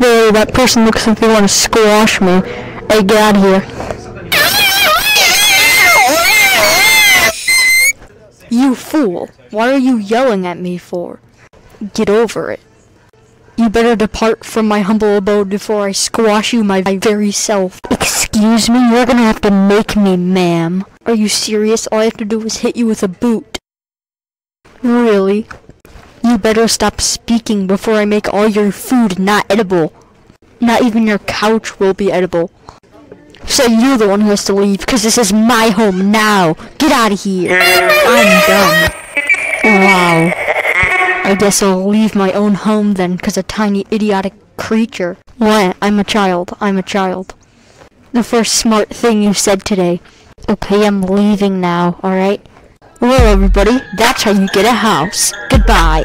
Whoa, that person looks like they want to squash me. Hey, get out of here. You fool! What are you yelling at me for? Get over it. You better depart from my humble abode before I squash you my very self. Excuse me, you're gonna have to make me, ma'am. Are you serious? All I have to do is hit you with a boot. Really? Better stop speaking before I make all your food not edible. Not even your couch will be edible. So you're the one who has to leave, because this is my home now. Get out of here. I'm done. Wow. I guess I'll leave my own home then, because a tiny idiotic creature. What? I'm a child. I'm a child. The first smart thing you said today. Okay, I'm leaving now, alright? Well, everybody, that's how you get a house. Goodbye.